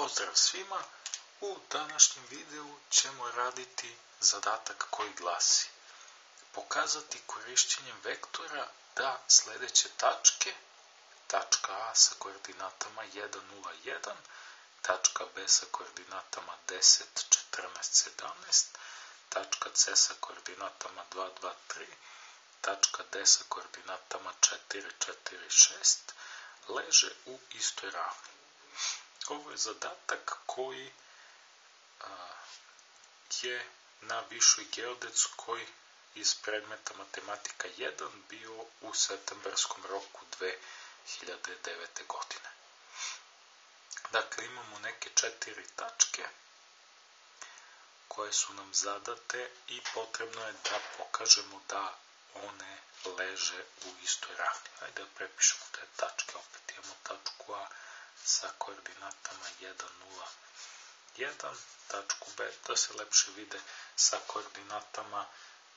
Pozdrav svima! U današnjem videu ćemo raditi zadatak koji glasi pokazati korišćenjem vektora da sledeće tačke tačka A sa koordinatama 1, 0, 1, tačka B sa koordinatama 10, 14, 17, tačka C sa koordinatama 2, 2, 3, tačka D sa koordinatama 4, 4, 6, leže u istoj ravni. Ovo je zadatak koji je na višoj geodetskoj iz predmeta matematika 1 bio u septemberskom roku 2009. godine. Dakle, imamo neke četiri tačke koje su nam zadate i potrebno je da pokažemo da one leže u istoj ravni. Hajde da prepišemo te tačke, opet imamo tačku A sa koordinatama 1, 0, 1, tačku B, da se lepše vide sa koordinatama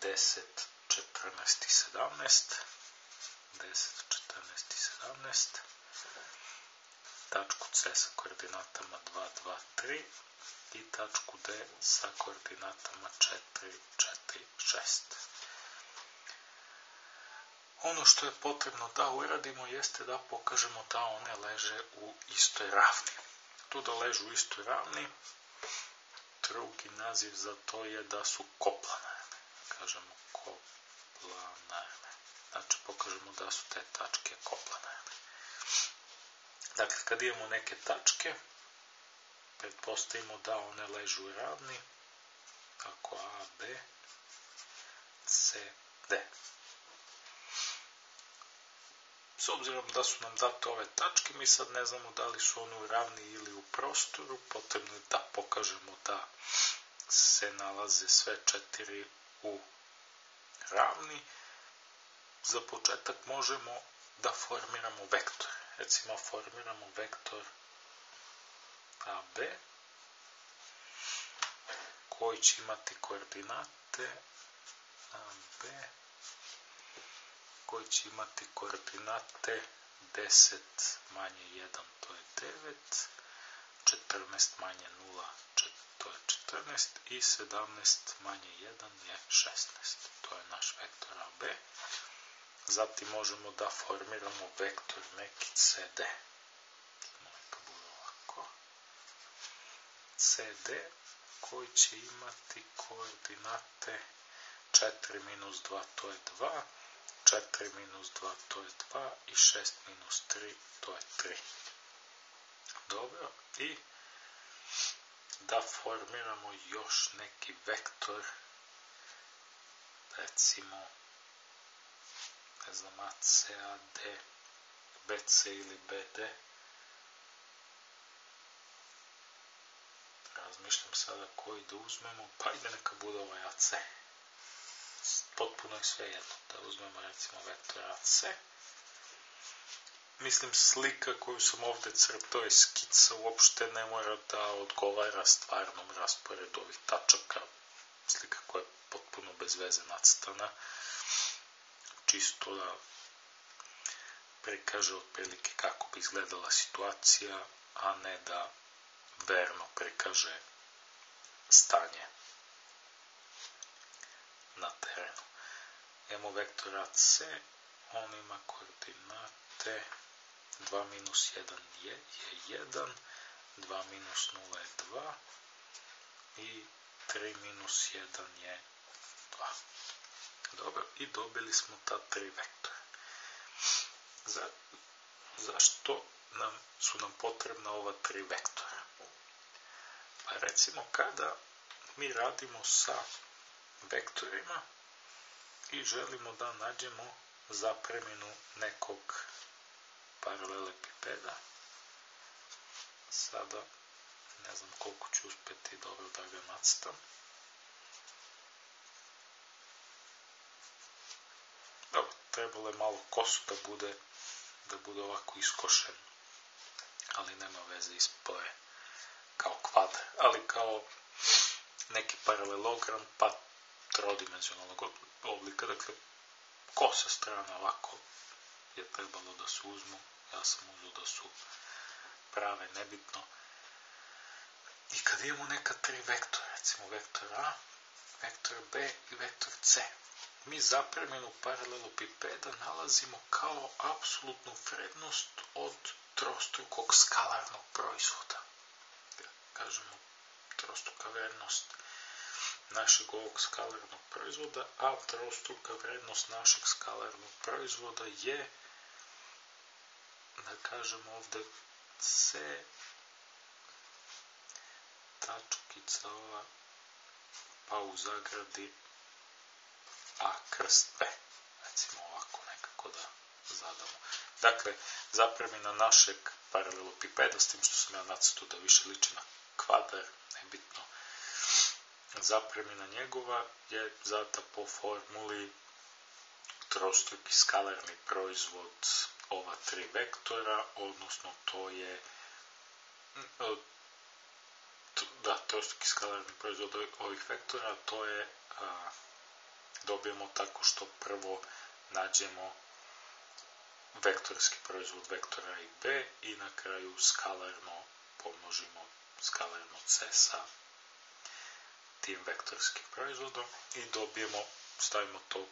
10, 14 i 17, 10, 14 i 17, tačku C sa koordinatama 2, 2, 3 i tačku D sa koordinatama 4, 4, 6. Ono što je potrebno da uradimo jeste da pokažemo da one leže u istoj ravni. Tu da ležu u istoj ravni, drugi naziv za to je da su koplanarne. Kažemo koplanarne. Znači pokažemo da su te tačke koplanarne. Dakle, kad imamo neke tačke, pretpostavimo da one ležu u ravni, tako A, B, C, D. S obzirom da su nam date ove tačke, mi sad ne znamo da li su one u ravni ili u prostoru, potrebno je da pokažemo da se nalaze sve četiri u ravni. Za početak možemo da formiramo vektor. Recimo, formiramo vektor AB, koji će imati koordinate AB, koji će imati koordinate 10 manje 1, to je 9, 14 manje 0, to je 14 i 17 manje 1 je 16. To je naš vektor AB. Zatim možemo da formiramo vektor neki CD. Neka bude ovako. CD koji će imati koordinate 4 minus 2, to je 2, 4 minus 2 to je 2 i 6 minus 3 to je 3. Dobro, i da formiramo još neki vektor, recimo, ne znam, AC, AD, BC ili BD. Razmišljam sada koji da uzmemo, pa ide neka bude ovaj AC potpuno je sve jedno. Da uzmemo recimo vektor AC. Mislim, slika koju sam ovde crpao je skica, uopšte ne mora da odgovara stvarnom rasporedu ovih tačaka. Slika koja je potpuno bez veze nacrtana. Čisto da prikaže otprilike kako bi izgledala situacija, a ne da verno prikaže stanje na terenu. Imamo vektor AC, on ima koordinate 2 minus 1 je, je 1, 2 minus 0 je 2 i 3 minus 1 je 2. Dobro, i dobili smo ta tri vektora. Za, zašto nam, su nam potrebna ova tri vektora? Pa recimo kada mi radimo sa vektorima i želimo da nađemo zapreminu nekog paralelepipeda. Sada ne znam koliko ću uspeti dobro da ga nacrtam. Dobro, trebalo je malo kosu da bude da bude ovako iskošen, ali nema veze, ispao je kao kvadr, ali kao neki paralelogram, pa trodimenzionalnog oblika, dakle, kosa strana ovako je trebalo da se uzmu, ja sam uzao da su prave, nebitno. I kad imamo neka tri vektora, recimo vektor A, vektor B i vektor C, mi zapremenu paralelopipeda nalazimo kao apsolutnu vrednost od trostrukog skalarnog proizvoda. Kažemo trostruka vrednost našeg ovog skalarnog proizvoda, a trostruka vrednost našeg skalarnog proizvoda je, da kažemo ovde, C tačkica ova, pa u zagradi A krst B. Recimo ovako nekako da zadamo. Dakle, zapremina našeg paralelopipeda, s tim što sam ja nacrtu da više liči na kvadar, nebitno, zapremina njegova je zata po formuli trostruki skalarni proizvod ova tri vektora, odnosno to je da, trostruki skalarni proizvod ovih vektora, to je a, dobijemo tako što prvo nađemo vektorski proizvod vektora i b i na kraju skalarno pomnožimo skalarno c sa tim vektorskim proizvodom i dobijemo, stavimo to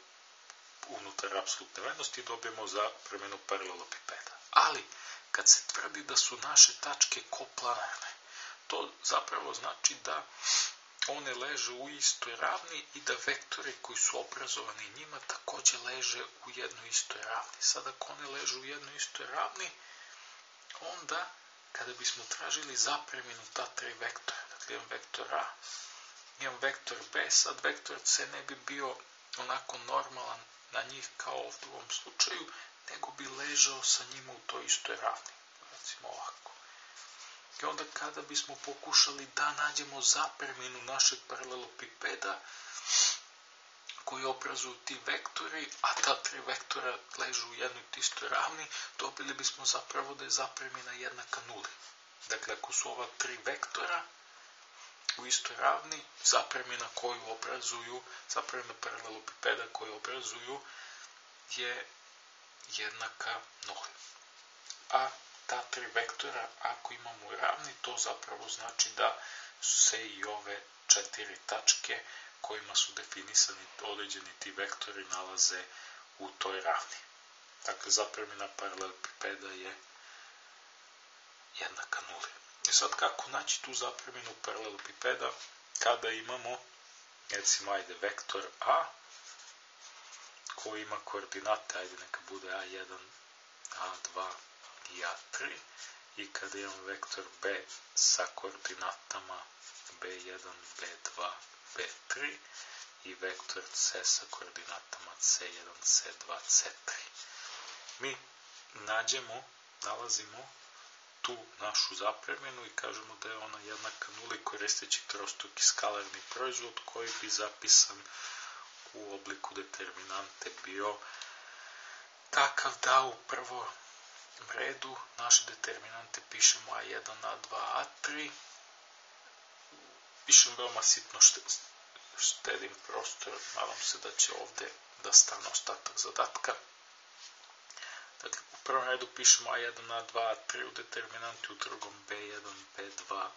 unutar apsolutne vrednosti i dobijemo za premenu paralelopipeda. Ali, kad se tvrdi da su naše tačke koplanarne, to zapravo znači da one leže u istoj ravni i da vektori koji su obrazovani njima takođe leže u jednoj istoj ravni. Sada ako one leže u jednoj istoj ravni, onda kada bismo tražili zapreminu ta tri vektora, dakle imam vektor A, imam vektor B, sad vektor C ne bi bio onako normalan na njih kao u ovom slučaju, nego bi ležao sa njima u toj istoj ravni. Recimo ovako. I onda kada bismo pokušali da nađemo zapreminu našeg paralelopipeda, koji obrazuju ti vektori, a ta tri vektora ležu u jednoj tistoj ravni, dobili bismo zapravo da je zapremina jednaka nuli. Dakle, ako su ova tri vektora u istoj ravni, zapremina koju obrazuju, zapremina paralelopipeda koju obrazuju je jednaka nuli. A ta tri vektora, ako imamo ravni, to zapravo znači da se i ove četiri tačke kojima su definisani određeni ti vektori nalaze u toj ravni. Dakle, zapremina paralelepipeda je jednaka nuli. I sad kako naći tu zapreminu paralelepipeda kada imamo, recimo, ajde, vektor A, koji ima koordinate, ajde neka bude A1, A2 i A3, i kada imamo vektor B sa koordinatama B1, B2, B3 i vektor C sa koordinatama C1, C2, C3. Mi nađemo, nalazimo tu našu zapremenu i kažemo da je ona jednaka nuli koristeći trostruki skalarni proizvod koji bi zapisan u obliku determinante bio takav da u prvo redu naše determinante pišemo A1, A2, A3 pišem veoma sitno štedim prostor, nadam se da će ovde da stane ostatak zadatka. Dakle, u prvom redu pišemo A1, A2, A3 u determinanti, u drugom B1, B2,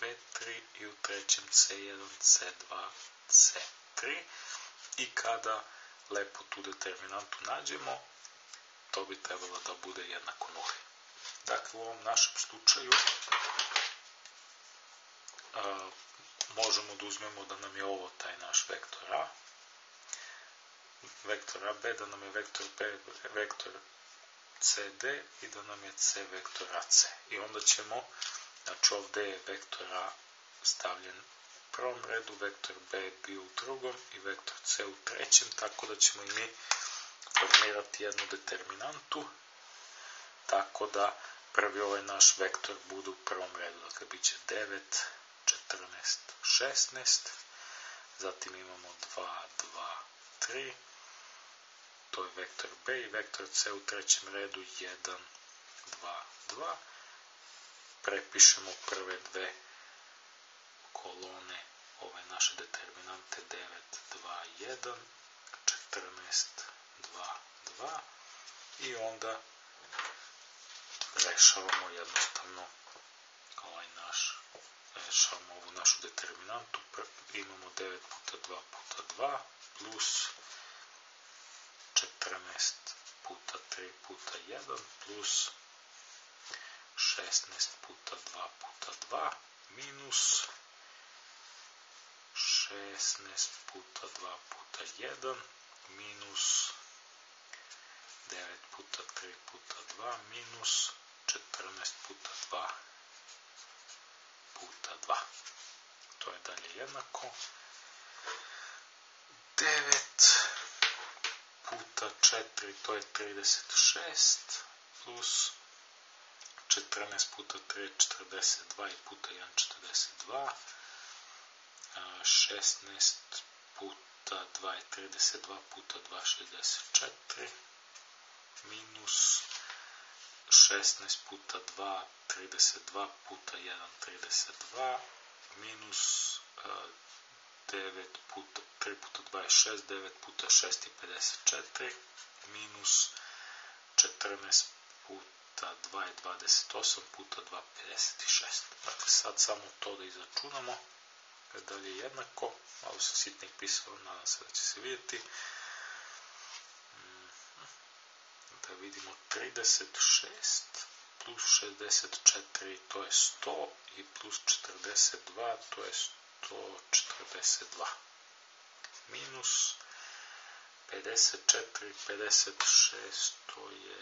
B3 i u trećem C1, C2, C3 i kada lepo tu determinantu nađemo, to bi trebalo da bude jednako nuli. Dakle, u ovom našem slučaju a, možemo da uzmemo da nam je ovo taj naš vektor A, vektor AB, da nam je vektor B vektor CD i da nam je C vektor AC. I onda ćemo, znači ovde je vektor A stavljen u prvom redu, vektor B bio u drugom i vektor C u trećem, tako da ćemo i mi formirati jednu determinantu, tako da prvi ovaj naš vektor bude u prvom redu, dakle bit će 9, 14, 16, zatim imamo 2, 2, 3, to je vektor B i vektor C u trećem redu 1, 2, 2, prepišemo prve dve kolone ove naše determinante 9, 2, 1, 14, 2, 2 i onda rešavamo jednostavno ovaj naš rešavamo ovu našu determinantu, imamo 9 puta 2 puta 2 plus 14 puta 3 puta 1 plus 16 puta 2 puta 2 minus 16 puta 2 puta 1 minus 9 puta 3 puta 2 minus 14 puta 2 puta 2. To je dalje jednako. 9 puta 4, to je 36, plus 14 puta 3, 42 i puta 1, 42. 16 puta 2 je 32 puta 2, 64 minus 16 puta 2, 32 puta 1, 32 minus 9 puta 3 puta 2 je 6, 9 puta 6 je 54 minus 14 puta 2 je 28 puta 2 56. Dakle, sad samo to da izračunamo. Dalje je jednako. Malo sam sitnik pisao, nadam se da će se vidjeti. da vidimo 36 plus 64 to je 100 i plus 42 to je 142 minus 54 56 to je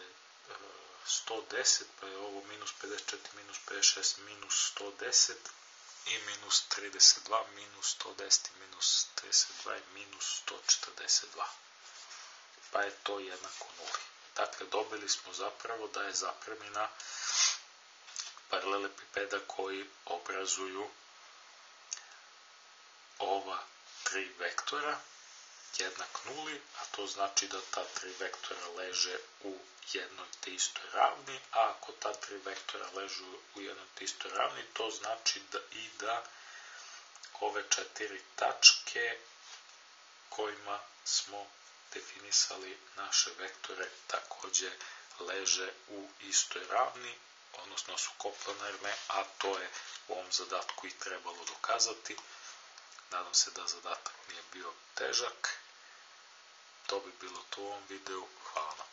110 pa je ovo minus 54 minus 56 minus 110 i minus 32 minus 110 minus 32 i minus 142 pa je to jednako nuli. Dakle, dobili smo zapravo da je zapremina paralelepipeda koji obrazuju ova tri vektora jednak nuli, a to znači da ta tri vektora leže u jednoj te istoj ravni, a ako ta tri vektora ležu u jednoj te istoj ravni, to znači da i da ove četiri tačke kojima smo definisali naše vektore takođe leže u istoj ravni, odnosno su komplementarne, a to je u ovom zadatku i trebalo dokazati. Nadam se da zadatak nije bio težak. To bi bilo to u ovom videu. Hvala na